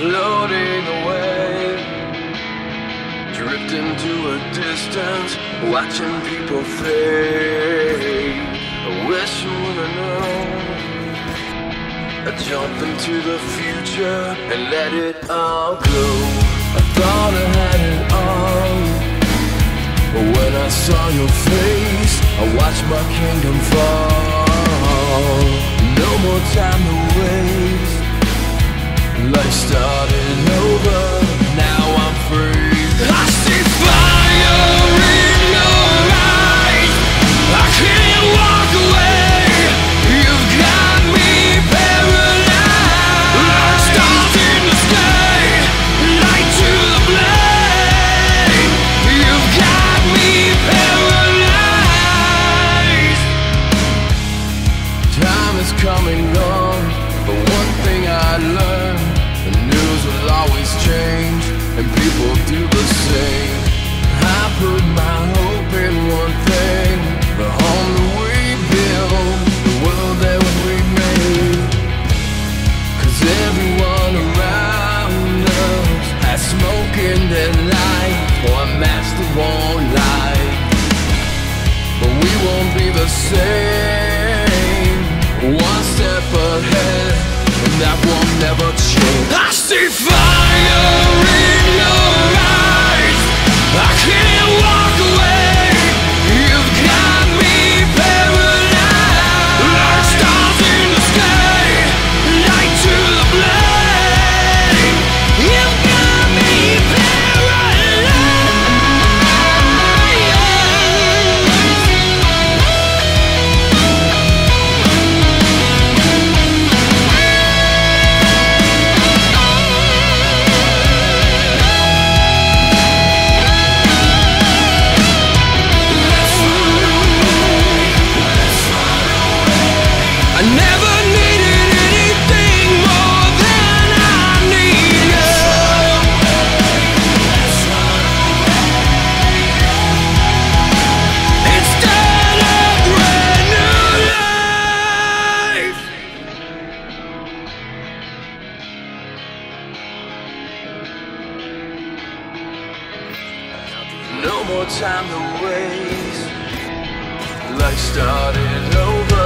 floating away, drifting to a distance, watching people fade. I wish you would've known. I jump into the future and let it all go. I thought I had it all. But when I saw your face, I watched my kingdom fall. No more time to waste. Coming on, but one thing I learned: the news will always change, and people do the same. I put my hope in one thing: the home that we build, the world that we made. Cause everyone around us has smoke in their life, that will never change. No more time to waste. Life started over.